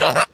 Ha ha ha!